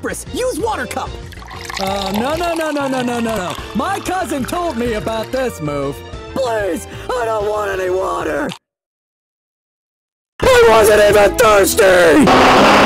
Lapras, use water cup! Oh, no, no, no, no, no, no, no, no. My cousin told me about this move. Please, I don't want any water. I wasn't even thirsty!